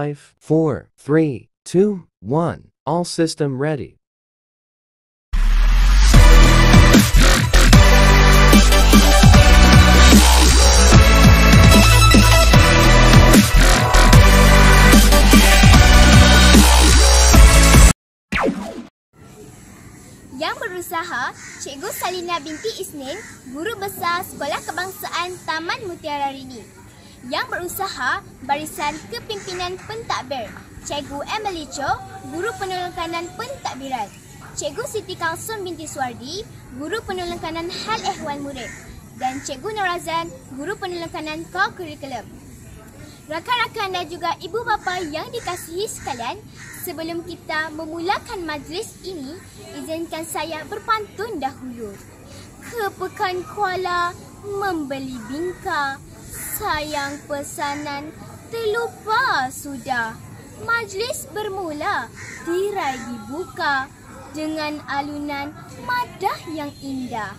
Five, four, three, two, one. All system ready. Yang berusaha, Cikgu Salina binti Isnin, Guru Besar Sekolah Kebangsaan Taman Mutiara Rini. Yang berusaha, Barisan Kepimpinan Pentadbir, Cikgu Emily Cho, Guru Penolong Pentadbiran. Cikgu Siti Kalsun binti Suardi, Guru Penolong Hal Ehwal Murid. Dan Cikgu Norazan, Guru Penolong Co-Curriculum. Rakan-rakan dan juga ibu bapa yang dikasihi sekalian, sebelum kita memulakan majlis ini, izinkan saya berpantun dahulu. Ke Pekan Kuala membeli bingka, sayang pesanan terlupa sudah. Majlis bermula, tirai dibuka dengan alunan madah yang indah.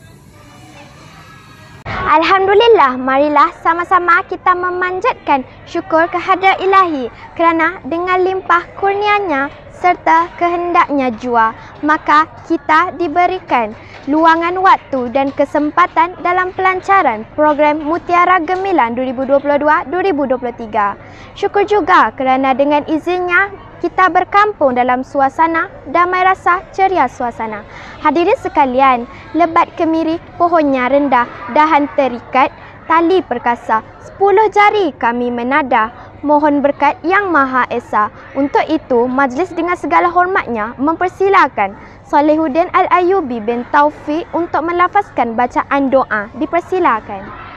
Alhamdulillah, marilah sama-sama kita memanjatkan syukur kehadrat ilahi kerana dengan limpah kurnianya serta kehendaknya jua, maka kita diberikan luangan waktu dan kesempatan dalam pelancaran program Mutiara Gemilang 2022-2023. Syukur juga kerana dengan izinnya kita berkampung dalam suasana damai rasa ceria suasana. Hadirin sekalian, lebat kemiri pohonnya rendah, dahan terikat, tali perkasa. Sepuluh jari kami menada, mohon berkat yang Maha Esa. Untuk itu, majlis dengan segala hormatnya mempersilakan Salihuddin Al-Ayubi bin Taufik untuk melafazkan bacaan doa. Dipersilakan.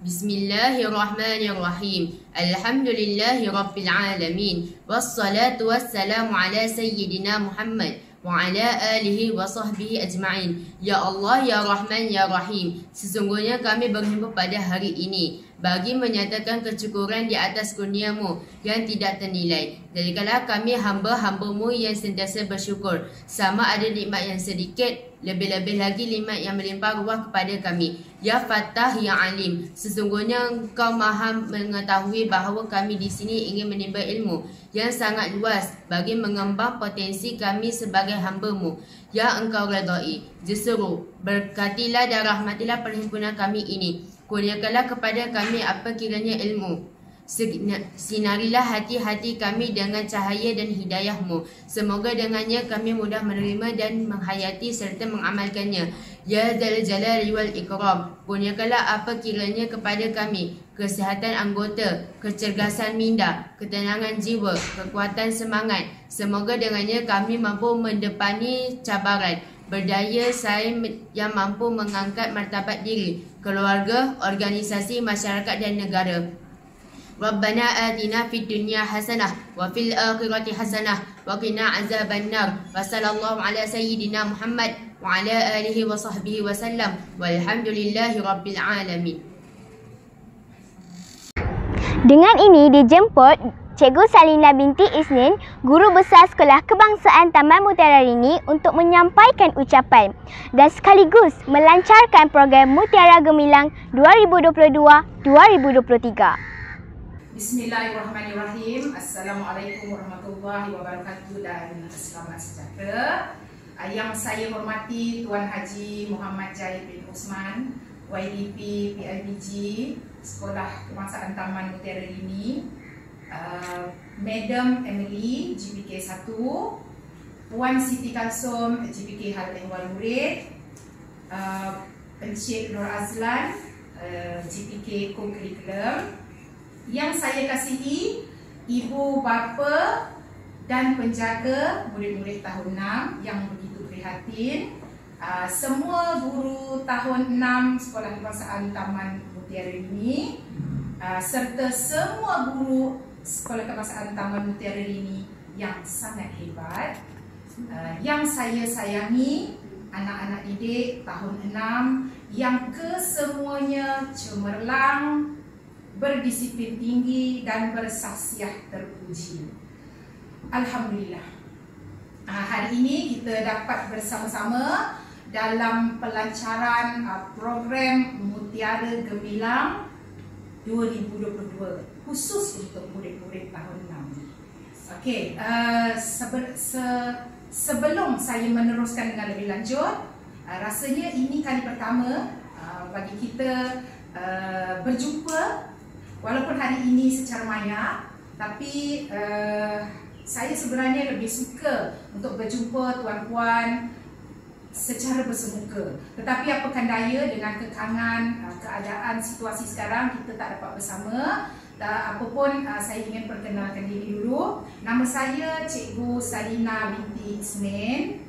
بسم الله الرحمن الرحيم الحمد لله رب العالمين والصلاة والسلام على سيدنا محمد وعلى آله وصحبه أجمعين يا الله يا رحمن يا رحيم Sesungguhnya kami berhimpun pada hari ini bagi menyatakan kecukuran di atas kurniamu yang tidak ternilai. Jadikanlah kami hamba-hambamu yang sentiasa bersyukur. Sama ada nikmat yang sedikit, lebih-lebih lagi nikmat yang melimpah ruah kepada kami. Ya Fatah, Ya Alim, sesungguhnya engkau maha mengetahui bahawa kami di sini ingin menimba ilmu yang sangat luas bagi mengembang potensi kami sebagai hambamu. Ya engkau redai, justru berkatilah dan rahmatilah perhimpunan kami ini. Kurniakanlah kepada kami apa kiranya ilmu. Sinarilah hati-hati kami dengan cahaya dan hidayahmu. Semoga dengannya kami mudah menerima dan menghayati serta mengamalkannya. Ya Dal Jalal wal Ikram. Kurniakanlah apa kiranya kepada kami. Kesihatan anggota, kecergasan minda, ketenangan jiwa, kekuatan semangat. Semoga dengannya kami mampu mendepani cabaran berdaya saing yang mampu mengangkat martabat diri, keluarga, organisasi, masyarakat dan negara. Rabbana atina fid dunya hasanah wa fil akhirati hasanah wa qina azaban nar. Wa sallallahu ala sayyidina Muhammad wa ala alihi wa sahbihi wa sallam. Walhamdulillahi rabbil alamin. Dengan ini dijemput Cikgu Salina binti Isnin, Guru Besar Sekolah Kebangsaan Taman Mutiara Rini untuk menyampaikan ucapan dan sekaligus melancarkan program Mutiara Gemilang 2022-2023. Bismillahirrahmanirrahim. Assalamualaikum warahmatullahi wabarakatuh dan selamat sejahtera. Ah, yang saya hormati Tuan Haji Muhammad Jahid bin Osman, YDP PIBG Sekolah Kebangsaan Taman Mutiara Rini Uh, Madam Emily GPK 1 Puan Siti Kalsum GPK Hal Ehwal Murid. Uh, Encik Nur Azlan uh, GPK Co-Curriculum. Yang saya kasihi Ibu bapa dan penjaga murid-murid tahun 6 yang begitu prihatin. Uh, Semua guru tahun 6 Sekolah Kebangsaan Taman Mutiara ini uh, Serta semua guru Sekolah Kebangsaan Taman Mutiara ini yang sangat hebat. Uh, yang saya sayangi anak-anak didik tahun 6 yang kesemuanya cemerlang berdisiplin tinggi dan bersahsiah terpuji. Alhamdulillah. Uh, hari ini kita dapat bersama-sama dalam pelancaran uh, program Mutiara Gemilang 2022 khusus untuk murid-murid tahun 6. Okey, uh, sebe- se- sebelum saya meneruskan dengan lebih lanjut, uh, rasanya ini kali pertama uh, bagi kita uh, berjumpa walaupun hari ini secara maya, tapi uh, saya sebenarnya lebih suka untuk berjumpa tuan-puan secara bersemuka. Tetapi apakan daya dengan kekangan uh, keadaan situasi sekarang kita tak dapat bersama. Uh, apapun uh, saya ingin perkenalkan diri dulu. Nama saya Cikgu Salina binti Isnin.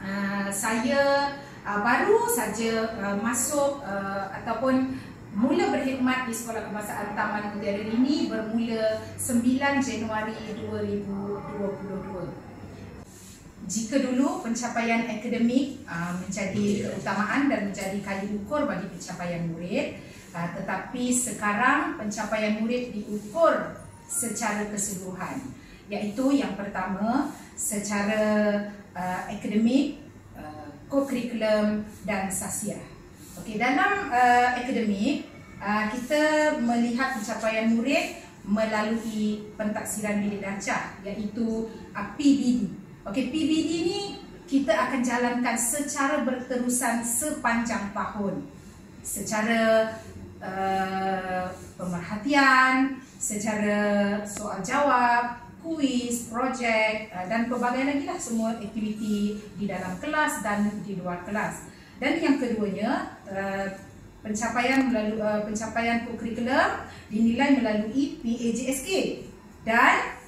Uh, saya uh, baru saja masuk ataupun mula berkhidmat di Sekolah Kebangsaan Taman Mutiara ini bermula 9 Januari 2022. Jika dulu pencapaian akademik uh, menjadi keutamaan dan menjadi kali ukur bagi pencapaian murid, uh, tetapi sekarang pencapaian murid diukur secara keseluruhan, iaitu yang pertama secara uh, akademik, uh, co-curriculum dan sasiah. Okey, dalam uh, akademik uh, kita melihat pencapaian murid melalui pentaksiran bilik darjah iaitu uh, PBD Okey, PBD ni kita akan jalankan secara berterusan sepanjang tahun. Secara uh, pemerhatian, secara soal jawab, kuis, projek uh, dan pelbagai lagi lah semua aktiviti di dalam kelas dan di luar kelas. Dan yang keduanya, uh, pencapaian melalui uh, pencapaian kurikulum dinilai melalui PAJSK dan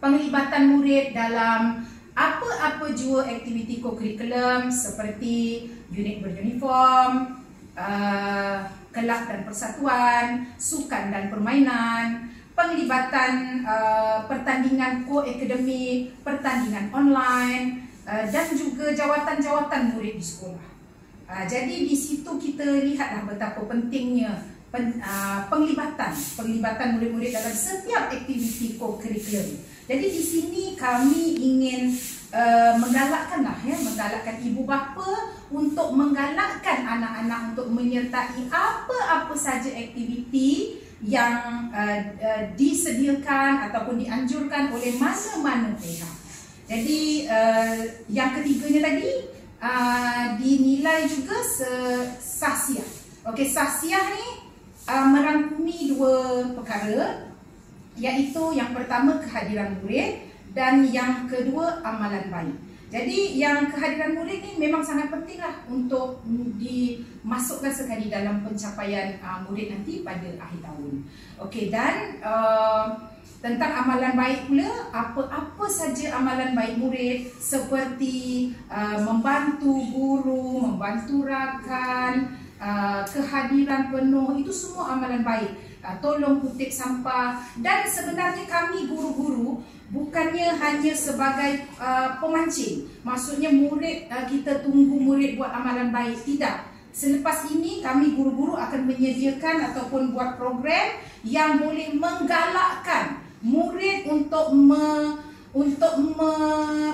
penglibatan murid dalam apa-apa jua aktiviti co-curriculum seperti unit beruniform, uh, kelab dan persatuan, sukan dan permainan, penglibatan uh, pertandingan co-akademik, pertandingan online uh, dan juga jawatan-jawatan murid di sekolah. Uh, jadi di situ kita lihatlah betapa pentingnya pen, uh, penglibatan penglibatan murid-murid dalam setiap aktiviti co-curriculum. Jadi di sini kami ingin uh, menggalakkanlah ya, menggalakkan ibu bapa untuk menggalakkan anak-anak untuk menyertai apa-apa saja aktiviti yang uh, uh, disediakan ataupun dianjurkan oleh mana-mana pihak. Jadi uh, yang ketiganya tadi uh, dinilai juga sasiah. Okey, sasiah ni uh, merangkumi dua perkara iaitu yang pertama kehadiran murid dan yang kedua amalan baik. Jadi yang kehadiran murid ni memang sangat pentinglah untuk dimasukkan sekali dalam pencapaian uh, murid nanti pada akhir tahun. Okey dan uh, tentang amalan baik pula apa-apa saja amalan baik murid seperti uh, membantu guru, membantu rakan, uh, kehadiran penuh itu semua amalan baik uh, tolong kutip sampah. Dan sebenarnya kami guru-guru bukannya hanya sebagai uh, pemancing. Maksudnya murid uh, kita tunggu murid buat amalan baik. Tidak. Selepas ini kami guru-guru akan menyediakan ataupun buat program yang boleh menggalakkan murid untuk me, untuk me,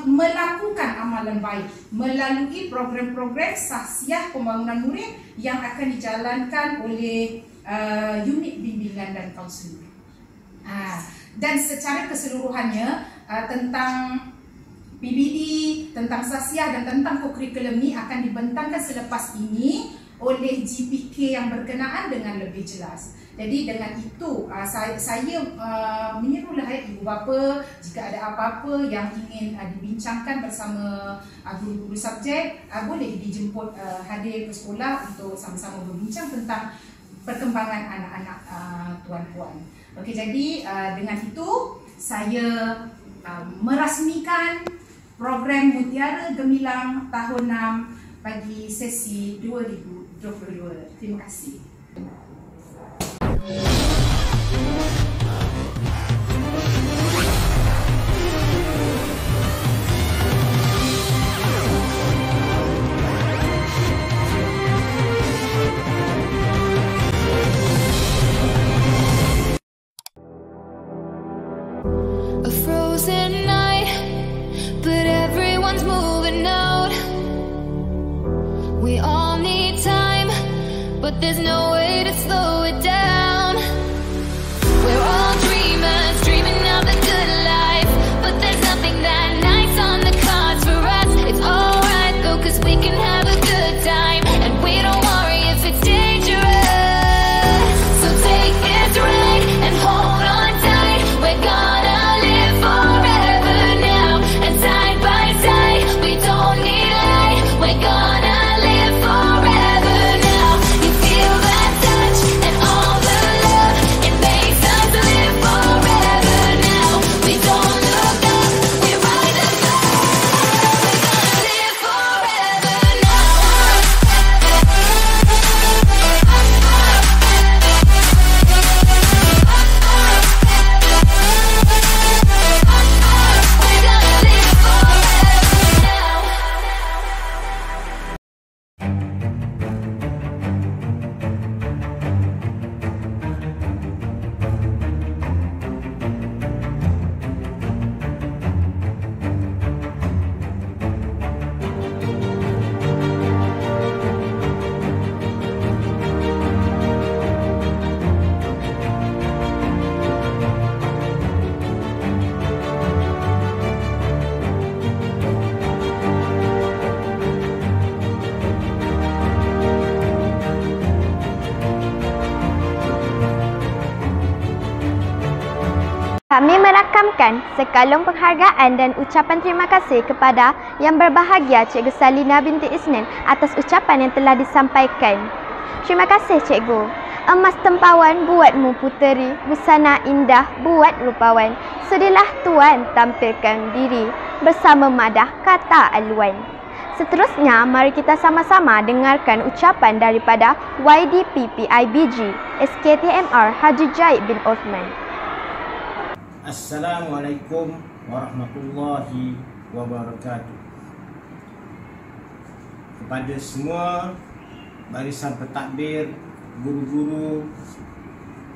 melakukan amalan baik melalui program-program sahsiah pembangunan murid yang akan dijalankan oleh uh, unit bimbingan dan kaunseling. Uh, dan secara keseluruhannya uh, tentang PBD, tentang sasiah dan tentang kokurikulum ini akan dibentangkan selepas ini oleh GPK yang berkenaan dengan lebih jelas. Jadi dengan itu uh, saya, saya uh, menyerulah ya, ibu bapa jika ada apa-apa yang ingin uh, dibincangkan bersama uh, guru-guru subjek uh, boleh dijemput uh, hadir ke sekolah untuk sama-sama berbincang tentang perkembangan anak-anak uh, tuan-puan. Okey, jadi uh, dengan itu saya uh, merasmikan program Mutiara Gemilang tahun 6 bagi sesi 2022. Terima kasih. There's no way to slow it down. Menyampaikan sekalung penghargaan dan ucapan terima kasih kepada yang berbahagia Cikgu Salina binti Isnin atas ucapan yang telah disampaikan. Terima kasih Cikgu. Emas tempawan buatmu puteri, busana indah buat rupawan. Sudilah tuan tampilkan diri bersama madah kata aluan. Seterusnya, mari kita sama-sama dengarkan ucapan daripada YDP PIBG SKTMR Haji Jaid bin Osman. Assalamualaikum warahmatullahi wabarakatuh. Kepada semua barisan pentadbir, guru-guru,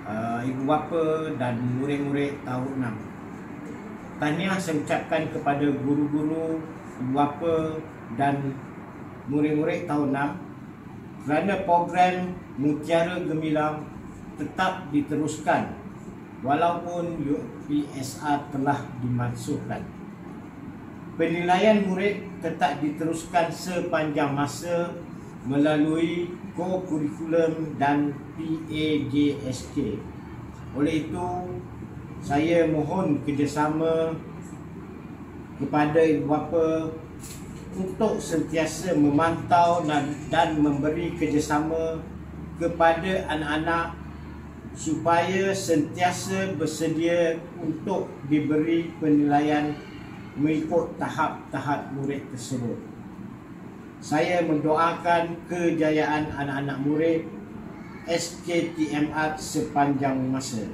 uh, ibu bapa dan murid-murid tahun 6. Tahniah saya ucapkan kepada guru-guru, ibu bapa dan murid-murid tahun 6 kerana program Mutiara Gemilang tetap diteruskan walaupun UPSR telah dimansuhkan. Penilaian murid tetap diteruskan sepanjang masa melalui co-curriculum dan PAJSK. Oleh itu, saya mohon kerjasama kepada ibu bapa untuk sentiasa memantau dan memberi kerjasama kepada anak-anak supaya sentiasa bersedia untuk diberi penilaian mengikut tahap-tahap murid tersebut. Saya mendoakan kejayaan anak-anak murid SKTMR sepanjang masa.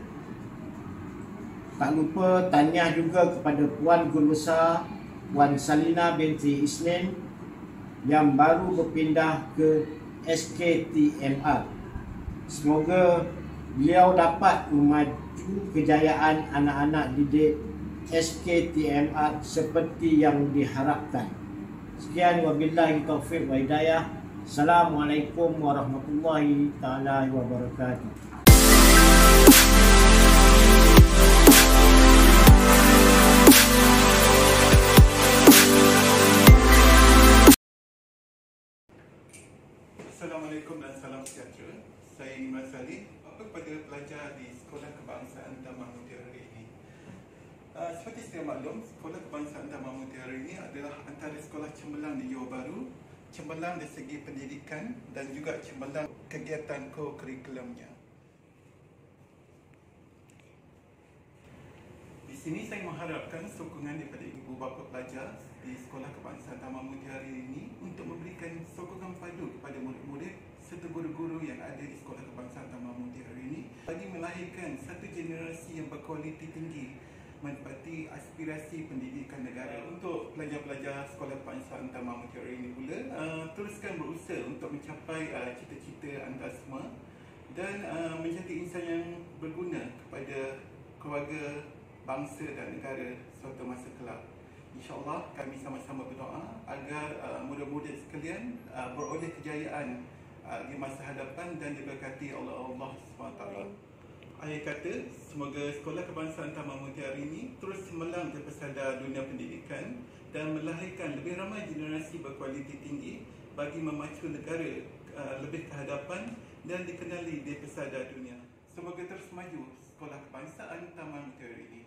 Tak lupa tanya juga kepada Puan Guru Besar Puan Salina binti Isnin yang baru berpindah ke SKTMR. Semoga beliau dapat memaju kejayaan anak-anak didik SKTMR seperti yang diharapkan. Sekian wabillahi taufiq wa hidayah. Assalamualaikum warahmatullahi taala wabarakatuh. Assalamualaikum dan salam sejahtera. Saya Iman Salih, kepada pelajar di Sekolah Kebangsaan Taman Mutiara ini. Uh, seperti sedia maklum, Sekolah Kebangsaan Taman Mutiara ini adalah antara sekolah cemerlang di Johor Bahru, cemerlang dari segi pendidikan dan juga cemerlang kegiatan co-curriculumnya. Di sini saya mengharapkan sokongan daripada ibu bapa pelajar di Sekolah Kebangsaan Taman Mutiara ini untuk memberikan sokongan padu kepada murid-murid serta guru-guru yang ada di Sekolah Kebangsaan Taman Mutiara ini bagi melahirkan satu generasi yang berkualiti tinggi menepati aspirasi pendidikan negara. Untuk pelajar-pelajar Sekolah Kebangsaan Taman Mutiara ini pula, uh, teruskan berusaha untuk mencapai uh, cita-cita anda semua dan uh, menjadi insan yang berguna kepada keluarga, bangsa dan negara suatu masa kelak. InsyaAllah kami sama-sama berdoa agar uh, murid-murid sekalian uh, beroleh kejayaan di masa hadapan dan diberkati oleh Allah SWT. Ayah kata, semoga Sekolah Kebangsaan Taman Mutiara ini terus semelang ke pesada dunia pendidikan dan melahirkan lebih ramai generasi berkualiti tinggi bagi memacu negara uh, lebih ke hadapan dan dikenali di pesada dunia. Semoga terus maju Sekolah Kebangsaan Taman Mutiara ini.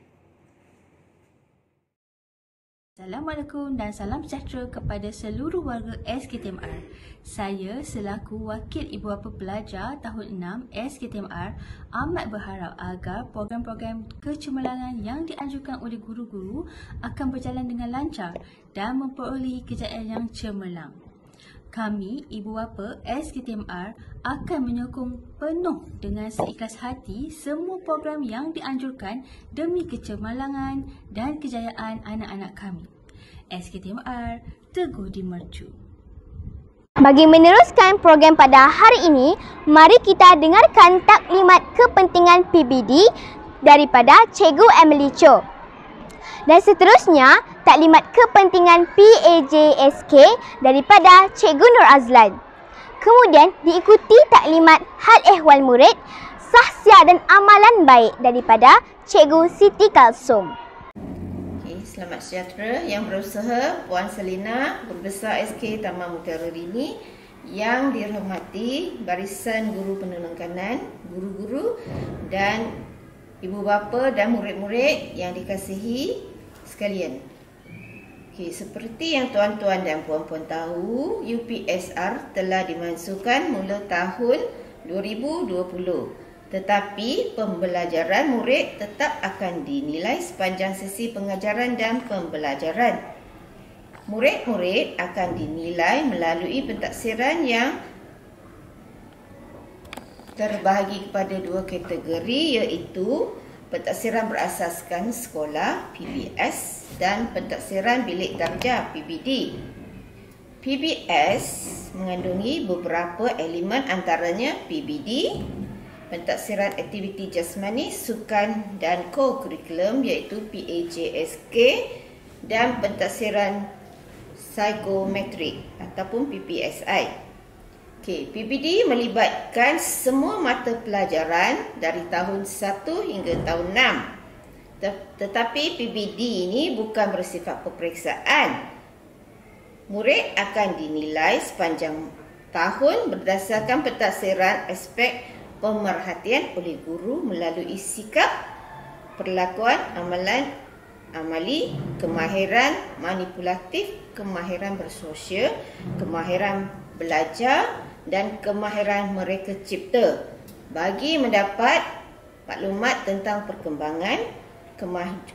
Assalamualaikum dan salam sejahtera kepada seluruh warga SKTMR. Saya selaku wakil ibu bapa pelajar tahun 6 SKTMR amat berharap agar program-program kecemerlangan yang dianjurkan oleh guru-guru akan berjalan dengan lancar dan memperolehi kejayaan yang cemerlang. Kami, ibu bapa SKTMR akan menyokong penuh dengan seikhlas hati semua program yang dianjurkan demi kecemerlangan dan kejayaan anak-anak kami. SKTMR Teguh di Mercu. Bagi meneruskan program pada hari ini, mari kita dengarkan taklimat kepentingan PBD daripada Cikgu Emily Cho. Dan seterusnya, taklimat kepentingan PAJSK daripada Cikgu Nur Azlan. Kemudian diikuti taklimat hal ehwal murid, sahsia dan amalan baik daripada Cikgu Siti Kalsum. Okay, selamat sejahtera yang berusaha Puan Selina, Guru Besar SK Taman Mutiara Rini yang dirahmati barisan guru penolong kanan, guru-guru dan ibu bapa dan murid-murid yang dikasihi sekalian. Okey, seperti yang tuan-tuan dan puan-puan tahu, UPSR telah dimasukkan mula tahun 2020. Tetapi pembelajaran murid tetap akan dinilai sepanjang sesi pengajaran dan pembelajaran. Murid-murid akan dinilai melalui pentaksiran yang terbahagi kepada dua kategori iaitu pentaksiran berasaskan sekolah PBS dan pentaksiran bilik darjah PBD. PBS mengandungi beberapa elemen antaranya PBD, pentaksiran aktiviti jasmani, sukan dan co-curriculum iaitu PAJSK dan pentaksiran psikometrik ataupun PPSI. Okey, PPD melibatkan semua mata pelajaran dari tahun 1 hingga tahun 6. Tetapi PPD ini bukan bersifat peperiksaan. Murid akan dinilai sepanjang tahun berdasarkan pentaksiran aspek pemerhatian oleh guru melalui sikap, perlakuan, amalan, amali, kemahiran manipulatif, kemahiran bersosial, kemahiran belajar, dan kemahiran mereka cipta bagi mendapat maklumat tentang perkembangan,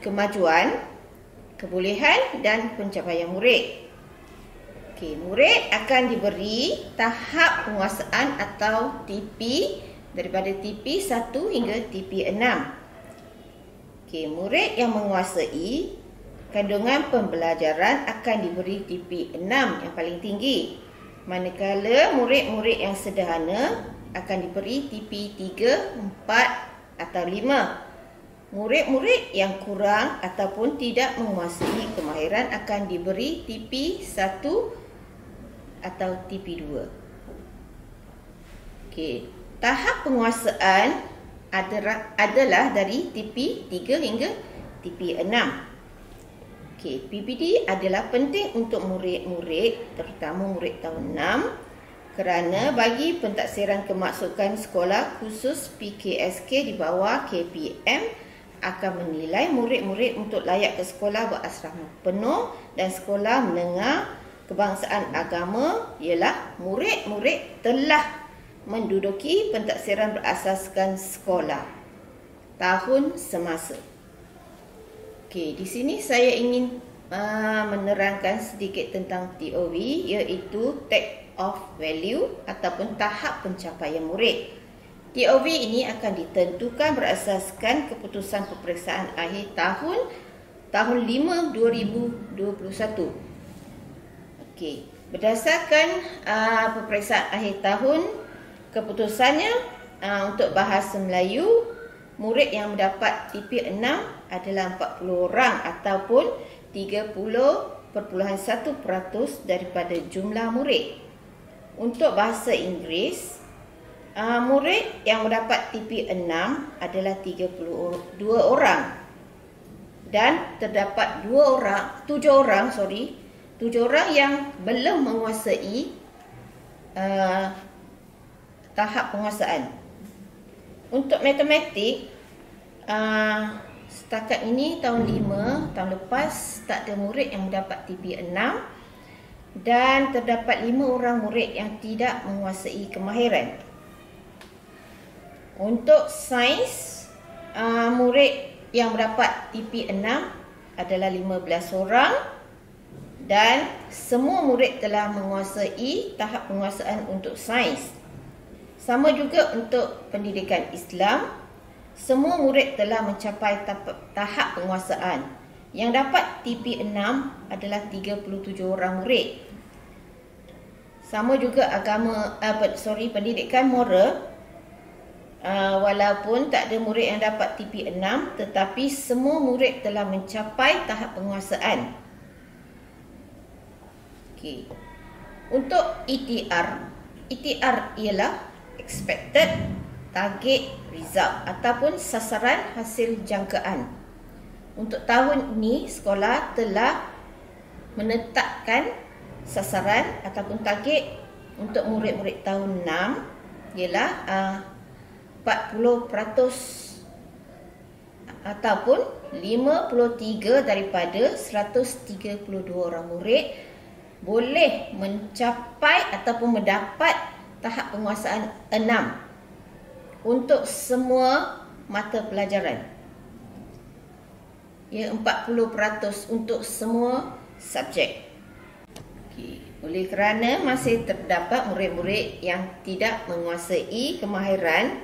kemajuan, kebolehan dan pencapaian murid. Okey, murid akan diberi tahap penguasaan atau TP daripada TP 1 hingga TP 6. Okey, murid yang menguasai kandungan pembelajaran akan diberi TP 6 yang paling tinggi. Manakala murid-murid yang sederhana akan diberi TP 3, 4 atau 5. Murid-murid yang kurang ataupun tidak menguasai kemahiran akan diberi TP 1 atau TP 2. Okey, tahap penguasaan adalah, dari TP 3 hingga TP 6. Okey, PPD adalah penting untuk murid-murid, terutama murid tahun 6 kerana bagi pentaksiran kemasukan sekolah khusus PKSK di bawah KPM akan menilai murid-murid untuk layak ke sekolah berasrama penuh dan sekolah menengah kebangsaan agama ialah murid-murid telah menduduki pentaksiran berasaskan sekolah tahun semasa. Okey, di sini saya ingin uh, menerangkan sedikit tentang TOV iaitu Take of Value ataupun tahap pencapaian murid. TOV ini akan ditentukan berasaskan keputusan peperiksaan akhir tahun tahun 5 2021. Okey, berdasarkan uh, peperiksaan akhir tahun keputusannya uh, untuk bahasa Melayu murid yang mendapat TP 6 adalah 40 orang ataupun 30.1% daripada jumlah murid. Untuk bahasa Inggeris, uh, murid yang mendapat TP 6 adalah 32 orang. Dan terdapat 2 orang, 7 orang, sorry, 7 orang yang belum menguasai uh, tahap penguasaan. Untuk matematik, uh, setakat ini tahun 5, tahun lepas tak ada murid yang mendapat TP 6 dan terdapat 5 orang murid yang tidak menguasai kemahiran. Untuk sains, uh, murid yang mendapat TP 6 adalah 15 orang dan semua murid telah menguasai tahap penguasaan untuk sains. Sama juga untuk pendidikan Islam, semua murid telah mencapai tahap penguasaan. Yang dapat TP 6 adalah 37 orang murid. Sama juga agama uh, sorry pendidikan moral uh, walaupun tak ada murid yang dapat TP 6 tetapi semua murid telah mencapai tahap penguasaan. Okey. Untuk ETR, ETR ialah expected target result ataupun sasaran hasil jangkaan. Untuk tahun ini sekolah telah menetapkan sasaran ataupun target untuk murid-murid tahun 6 ialah uh, 40% ataupun 53 daripada 132 orang murid boleh mencapai ataupun mendapat tahap penguasaan 6 untuk semua mata pelajaran. Ya 40% untuk semua subjek. Okay. Oleh kerana masih terdapat murid-murid yang tidak menguasai kemahiran,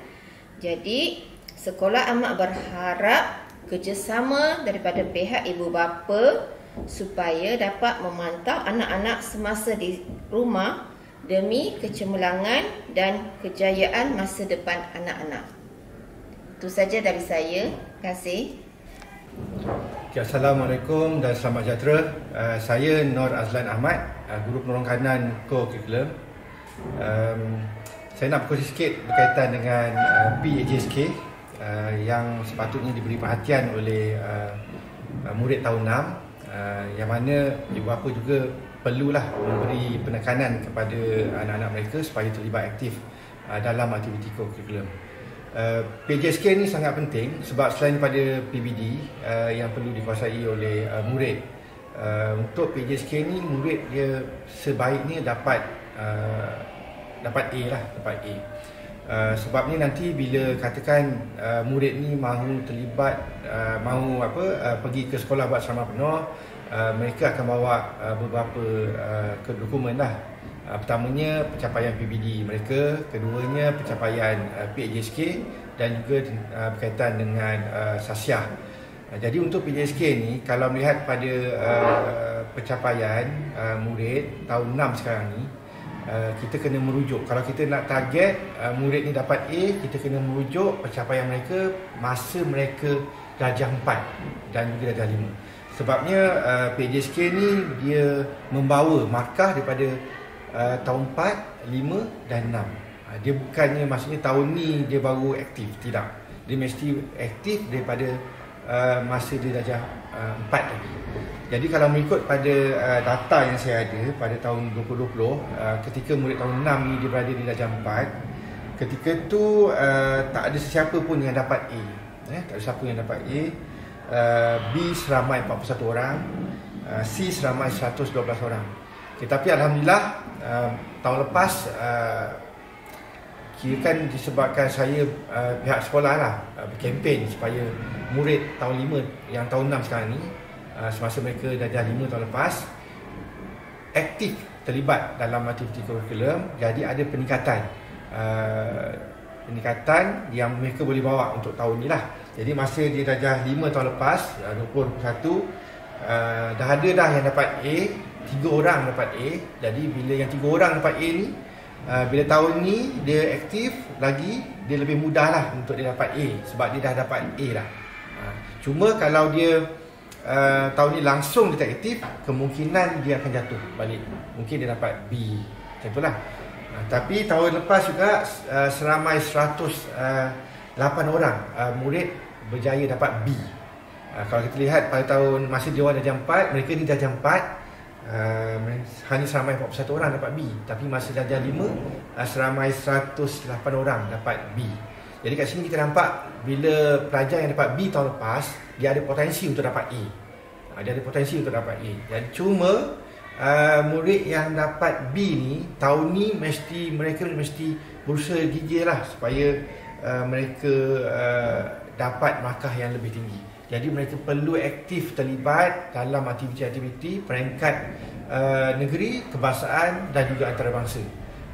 jadi sekolah amat berharap kerjasama daripada pihak ibu bapa supaya dapat memantau anak-anak semasa di rumah demi kecemerlangan dan kejayaan masa depan anak-anak. Itu saja dari saya. Terima kasih. Assalamualaikum dan selamat sejahtera. Uh, saya Nur Azlan Ahmad, uh, guru penolong kanan co-curriculum. Um, saya nak berkongsi sikit berkaitan dengan uh, PAJSK uh, yang sepatutnya diberi perhatian oleh uh, murid tahun 6 uh, yang mana ibu bapa juga perlulah memberi penekanan kepada anak-anak mereka supaya terlibat aktif uh, dalam aktiviti curriculum. Uh, PJSK ni sangat penting sebab selain daripada PBD uh, yang perlu dikuasai oleh murid untuk PJSK ni murid dia sebaiknya dapat dapat A lah dapat A Uh, sebabnya nanti bila katakan uh, murid ni mahu terlibat uh, mahu apa uh, pergi ke sekolah buat selama penuh uh, mereka akan bawa uh, beberapa uh, dokumen lah. Uh, pertamanya pencapaian PBD mereka keduanya pencapaian uh, PJSK dan juga uh, berkaitan dengan uh, SASIA uh, jadi untuk PJSK ni kalau melihat pada uh, pencapaian uh, murid tahun 6 sekarang ni Uh, kita kena merujuk. Kalau kita nak target uh, murid ni dapat A kita kena merujuk pencapaian mereka masa mereka darjah 4 dan juga darjah 5 sebabnya uh, PJSK ni dia membawa markah daripada uh, tahun 4, 5 dan 6 uh, dia bukannya maksudnya tahun ni dia baru aktif tidak. Dia mesti aktif daripada uh, masa dia darjah uh, 4 lagi jadi kalau mengikut pada uh, data yang saya ada pada tahun 2020 uh, ketika murid tahun 6 ni dia berada di darjah 4 ketika tu uh, tak ada sesiapa pun yang dapat A. Eh, tak ada siapa yang dapat A uh, B seramai 41 orang uh, C seramai 112 orang. Okay, Alhamdulillah uh, tahun lepas uh, kira kan disebabkan saya uh, pihak sekolah lah uh, berkempen supaya murid tahun 5 yang tahun 6 sekarang ni Ah, semasa mereka darjah 5 tahun lepas aktif terlibat dalam aktiviti kurikulum. Jadi ada peningkatan uh, peningkatan yang mereka boleh bawa untuk tahun ni lah. Jadi masa dia darjah 5 tahun lepas uh, 2021 uh, dah ada dah yang dapat A tiga orang dapat A. Jadi bila yang tiga orang dapat A ni uh, bila tahun ni dia aktif lagi dia lebih mudah lah untuk dia dapat A sebab dia dah dapat A lah cuma kalau dia uh, tahun ni langsung dia tak aktif kemungkinan dia akan jatuh balik. Mungkin dia dapat B. Macam itulah tapi tahun lepas juga uh, seramai 108 uh, orang uh, murid berjaya dapat B uh, kalau kita lihat pada tahun masa dia orang darjah 4 mereka ni darjah 4 Uh, hanya seramai 41 orang dapat B tapi masa darjah 5 uh, seramai 108 orang dapat B jadi kat sini kita nampak bila pelajar yang dapat B tahun lepas dia ada potensi untuk dapat A. Ha, dia ada potensi untuk dapat A. Dan cuma uh, murid yang dapat B ni tahun ni mesti mereka mesti berusaha gigih lah supaya uh, mereka uh, dapat markah yang lebih tinggi. Jadi mereka perlu aktif terlibat dalam aktiviti-aktiviti peringkat uh, negeri, kebangsaan dan juga antarabangsa.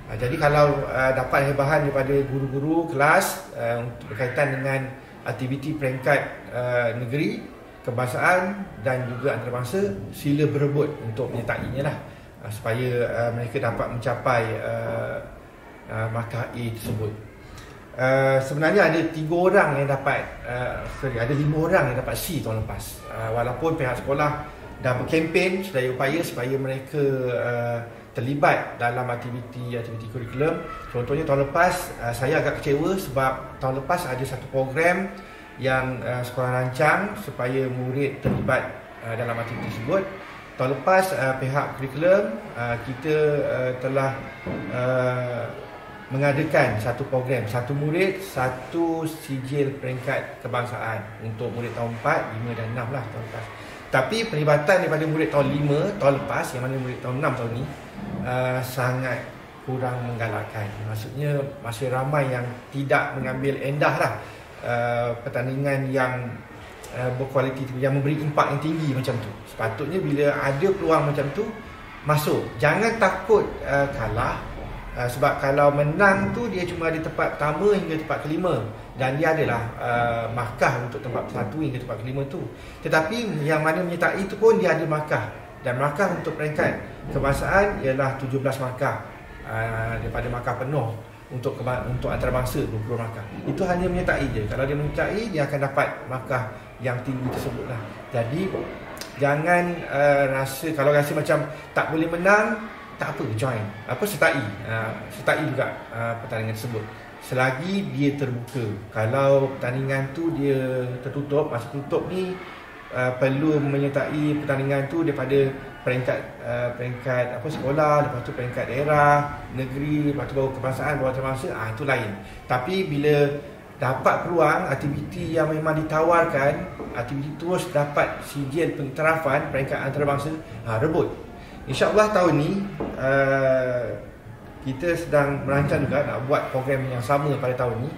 Uh, jadi kalau uh, dapat hebahan daripada guru-guru kelas uh, berkaitan dengan aktiviti peringkat uh, negeri, kebangsaan dan juga antarabangsa sila berebut untuk menyertainya lah uh, supaya uh, mereka dapat mencapai uh, uh, markah A tersebut. Uh, sebenarnya ada tiga orang yang dapat uh, sorry ada lima orang yang dapat C tahun lepas uh, walaupun pihak sekolah dah berkempen sedaya upaya supaya mereka uh, terlibat dalam aktiviti-aktiviti kurikulum. Contohnya tahun lepas uh, saya agak kecewa sebab tahun lepas ada satu program yang uh, sekolah rancang supaya murid terlibat uh, dalam aktiviti tersebut. Tahun lepas uh, pihak kurikulum uh, kita uh, telah uh, mengadakan satu program satu murid satu sijil peringkat kebangsaan untuk murid tahun 4, 5 dan 6 lah tahun lepas. Tapi perlibatan daripada murid tahun 5 tahun lepas yang mana murid tahun 6 tahun ni uh, sangat kurang menggalakkan. Maksudnya masih ramai yang tidak mengambil endah lah uh, pertandingan yang uh, berkualiti yang memberi impak yang tinggi macam tu. Sepatutnya bila ada peluang macam tu masuk. Jangan takut uh, kalah Uh, sebab kalau menang tu dia cuma ada tempat pertama hingga tempat kelima dan dia adalah uh, markah untuk tempat satu hingga tempat kelima tu. Tetapi yang mana menyertai itu pun dia ada markah dan markah untuk peringkat kebangsaan ialah 17 markah uh, daripada markah penuh untuk untuk antarabangsa 20 markah. Itu hanya menyertai je. Kalau dia menyertai dia akan dapat markah yang tinggi tersebut lah. Jadi jangan uh, rasa kalau rasa macam tak boleh menang tak apa join apa sertai uh, sertai juga uh, pertandingan tersebut selagi dia terbuka kalau pertandingan tu dia tertutup masa tutup ni uh, perlu menyertai pertandingan tu daripada peringkat uh, peringkat apa sekolah lepas tu peringkat daerah negeri lepas tu baru kebangsaan baru antarabangsa ah itu lain tapi bila dapat peluang aktiviti yang memang ditawarkan aktiviti terus dapat sijil pentarafan peringkat antarabangsa ah rebut InsyaAllah tahun ni uh, kita sedang merancang juga nak buat program yang sama pada tahun ni.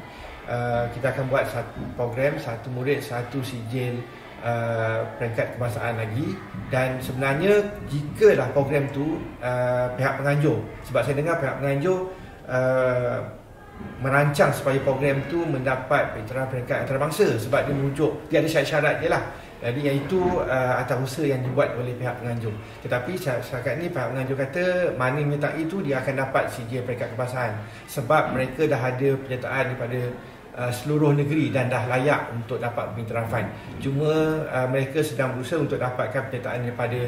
Uh, kita akan buat satu program, satu murid, satu sijil uh, peringkat kebangsaan lagi. Dan sebenarnya jikalah program tu uh, pihak penganjur, sebab saya dengar pihak penganjur uh, merancang supaya program tu mendapat veteran peringkat antarabangsa sebab dia merujuk, dia ada syarat-syarat je lah. Jadi yang itu uh, atas usaha yang dibuat oleh pihak penganjur. Tetapi setakat ini pihak penganjur kata mana menyertai itu dia akan dapat CJ peringkat kebangsaan. Sebab mereka dah ada penyertaan daripada uh, seluruh negeri dan dah layak untuk dapat penginterafan. Cuma uh, mereka sedang berusaha untuk dapatkan penyertaan daripada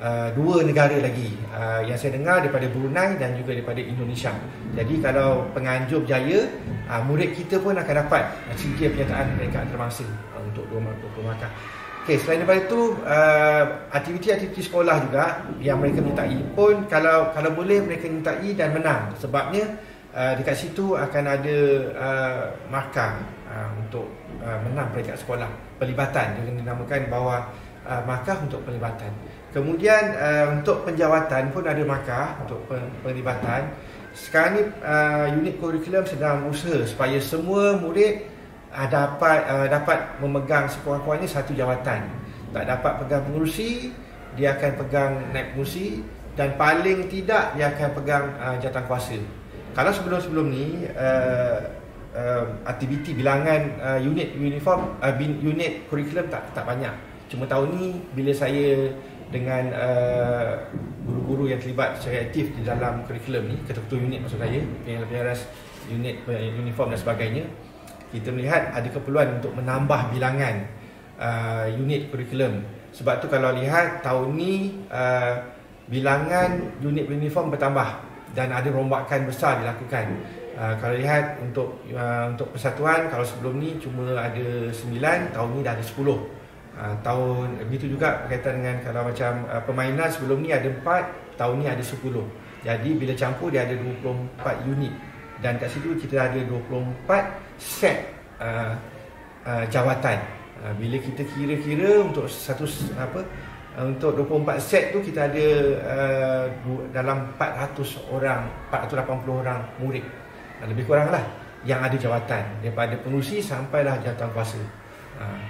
Uh, dua negara lagi uh, yang saya dengar daripada Brunei dan juga daripada Indonesia. Jadi kalau penganjur berjaya, uh, murid kita pun akan dapat CJ penyertaan peringkat antarabangsa uh, untuk 20 markah. Okey, selain daripada itu, uh, aktiviti-aktiviti sekolah juga yang mereka mintai pun kalau kalau boleh mereka mintai dan menang. Sebabnya uh, dekat situ akan ada uh, markah uh, untuk uh, menang peringkat sekolah. Pelibatan, yang dinamakan bawah uh, markah untuk pelibatan. Kemudian uh, untuk penjawatan pun ada markah untuk pelibatan. Sekarang ni uh, unit kurikulum sedang berusaha supaya semua murid uh, dapat uh, dapat memegang sekurang-kurangnya satu jawatan. Tak dapat pegang pengurusi, dia akan pegang naib pengurusi dan paling tidak dia akan pegang uh, jawatan kuasa. Kalau sebelum-sebelum ni uh, uh, aktiviti bilangan uh, unit uniform uh, unit kurikulum tak tak banyak. Cuma tahun ni bila saya dengan uh, guru-guru yang terlibat secara aktif di dalam kurikulum ni, ketua-ketua unit maksud saya, yang lebih aras unit uniform dan sebagainya, kita melihat ada keperluan untuk menambah bilangan uh, unit kurikulum. Sebab tu kalau lihat tahun ni uh, bilangan unit uniform bertambah dan ada rombakan besar dilakukan. Uh, kalau lihat untuk uh, untuk persatuan kalau sebelum ni cuma ada 9, tahun ni dah ada 10. Uh, tahun begitu juga berkaitan dengan kalau macam uh, permainan sebelum ni ada 4, tahun ni ada 10. Jadi bila campur dia ada 24 unit dan kat situ kita ada 24 set uh, uh, jawatan. Uh, bila kita kira-kira untuk satu apa untuk 24 set tu kita ada uh, dalam 400 orang, 480 orang murid. Uh, lebih kuranglah yang ada jawatan daripada pengurusi sampailah jawatan kuasa. Uh,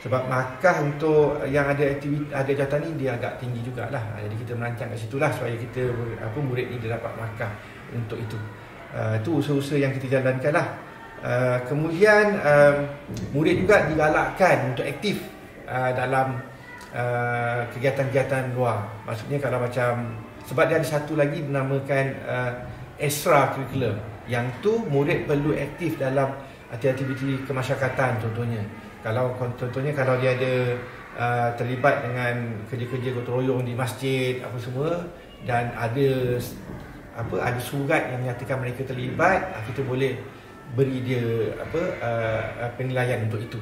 sebab markah untuk yang ada aktiviti ada jawatan ni dia agak tinggi jugalah. Jadi kita merancang kat situlah supaya kita apa murid ni dia dapat markah untuk itu. Itu usaha-usaha yang kita jalankan lah. Uh, kemudian uh, murid juga digalakkan untuk aktif uh, dalam uh, kegiatan-kegiatan luar. Maksudnya kalau macam sebab dia ada satu lagi dinamakan uh, extra curriculum. Yang tu murid perlu aktif dalam aktiviti kemasyarakatan contohnya. Kalau contohnya kalau dia ada uh, terlibat dengan kerja-kerja gotong royong di masjid apa semua dan ada apa ada surat yang menyatakan mereka terlibat, kita boleh beri dia apa uh, uh, penilaian untuk itu.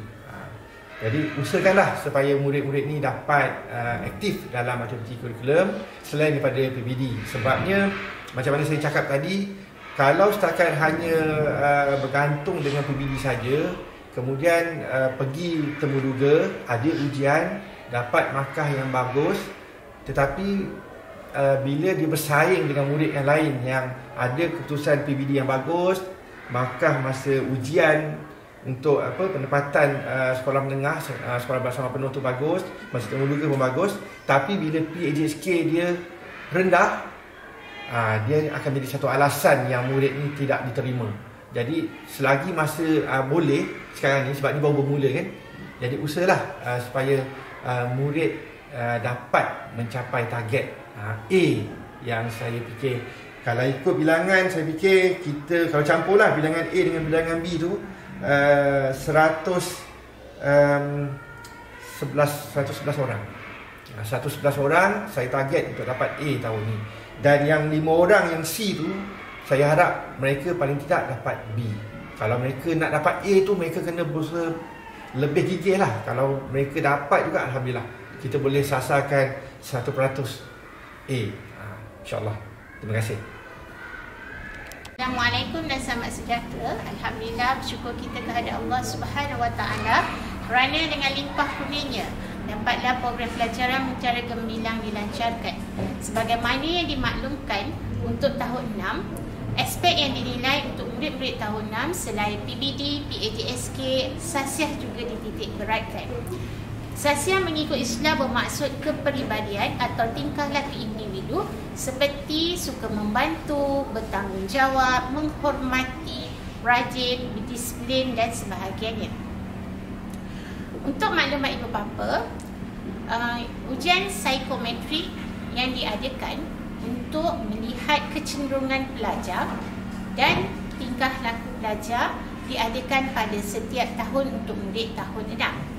Jadi usahakanlah supaya murid-murid ni dapat uh, aktif dalam aktiviti kurikulum selain daripada PBD. Sebabnya macam mana saya cakap tadi, Kalau setakat hanya uh, bergantung dengan PBD saja, kemudian uh, pergi temuduga, ada ujian, dapat markah yang bagus, tetapi uh, bila dia bersaing dengan murid yang lain yang ada keputusan PBD yang bagus, markah masa ujian untuk apa penempatan uh, sekolah menengah uh, sekolah bersama penuh tu bagus masa temuduga pun bagus tapi bila PAJSK dia rendah uh, dia akan jadi satu alasan yang murid ni tidak diterima. Jadi selagi masa uh, boleh sekarang ni sebab ni baru bermula kan jadi usahalah uh, supaya uh, murid uh, dapat mencapai target uh, A yang saya fikir. Kalau ikut bilangan saya fikir kita kalau campurlah bilangan A dengan bilangan B tu uh, 100 um, 11 111 orang. Uh, 111 orang saya target untuk dapat A tahun ni. Dan yang 5 orang yang C tu saya harap mereka paling tidak dapat B. Kalau mereka nak dapat A tu mereka kena berusaha lebih gigih lah. Kalau mereka dapat juga Alhamdulillah. Kita boleh sasarkan 100% A. Uh, InsyaAllah. Terima kasih. Assalamualaikum dan selamat sejahtera. Alhamdulillah bersyukur kita kepada Allah Subhanahu Wa Taala kerana dengan limpah kurnianya dapatlah program pelajaran Mutiara Gemilang dilancarkan. Sebagaimana yang dimaklumkan untuk tahun 6, aspek yang dinilai untuk murid-murid tahun 6 selain PBD, PATSK, sasiah juga dititik beratkan. Sasiah mengikut Islam bermaksud kepribadian atau tingkah laku individu seperti suka membantu, bertanggungjawab, menghormati, rajin, berdisiplin dan sebagainya. Untuk maklumat ibu bapa, uh, ujian psikometrik yang diadakan untuk melihat kecenderungan pelajar dan tingkah laku pelajar diadakan pada setiap tahun untuk murid tahun 6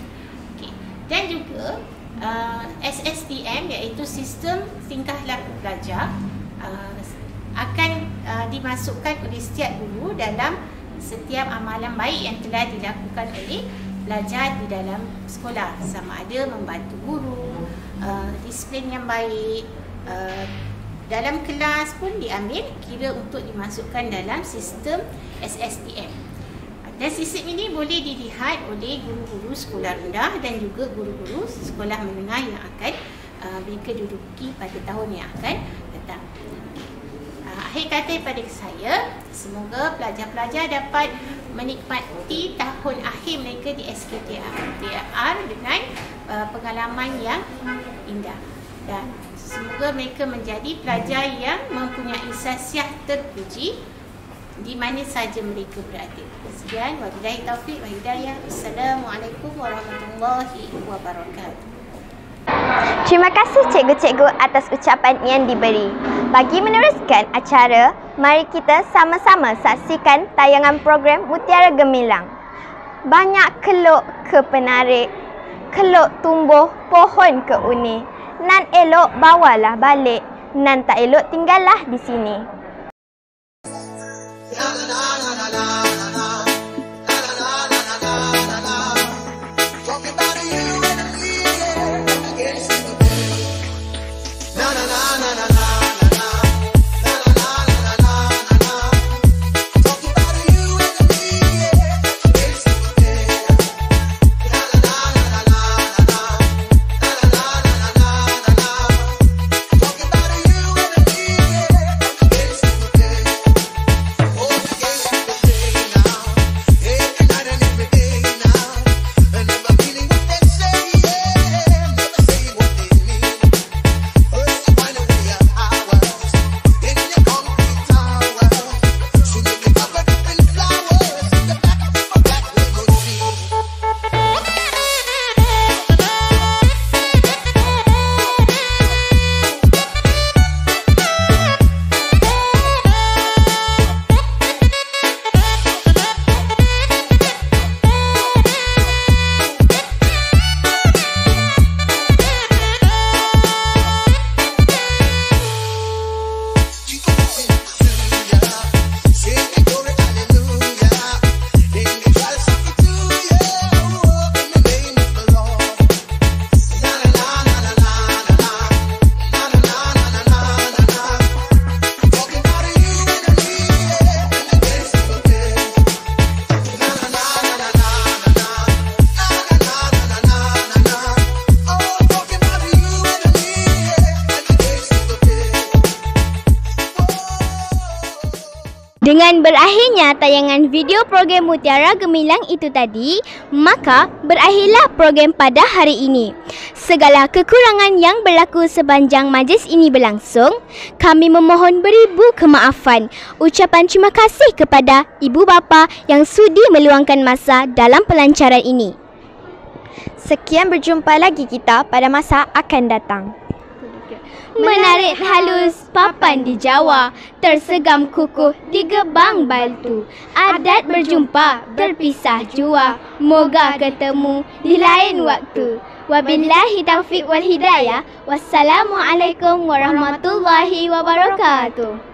dan juga uh, SSTM iaitu sistem tingkah laku pelajar uh, akan uh, dimasukkan oleh setiap guru dalam setiap amalan baik yang telah dilakukan oleh pelajar di dalam sekolah. Sama ada membantu guru uh, disiplin yang baik uh, dalam kelas pun diambil kira untuk dimasukkan dalam sistem SSTM dan sistem ini boleh dilihat oleh guru-guru sekolah rendah dan juga guru-guru sekolah menengah yang akan uh, mereka duduki pada tahun yang akan datang. Uh, akhir kata pada saya, semoga pelajar-pelajar dapat menikmati tahun akhir mereka di SKTR dengan uh, pengalaman yang indah. Dan semoga mereka menjadi pelajar yang mempunyai sasiah terpuji di mana saja mereka berada. Sekian, wabillahi taufiq wa hidayah. Assalamualaikum warahmatullahi wabarakatuh. Terima kasih cikgu-cikgu atas ucapan yang diberi. Bagi meneruskan acara, mari kita sama-sama saksikan tayangan program Mutiara Gemilang. Banyak keluk ke penarik, keluk tumbuh pohon ke uni. Nan elok bawalah balik, nan tak elok tinggallah di sini. na na na na na na berakhirnya tayangan video program Mutiara Gemilang itu tadi, maka berakhirlah program pada hari ini. Segala kekurangan yang berlaku sepanjang majlis ini berlangsung, kami memohon beribu kemaafan. Ucapan terima kasih kepada ibu bapa yang sudi meluangkan masa dalam pelancaran ini. Sekian berjumpa lagi kita pada masa akan datang. Menarik halus papan di Jawa, tersegam kukuh di gebang Baltu. Adat berjumpa, berpisah jua, moga ketemu di lain waktu. Wabillahi taufiq wal hidayah. Wassalamualaikum warahmatullahi wabarakatuh.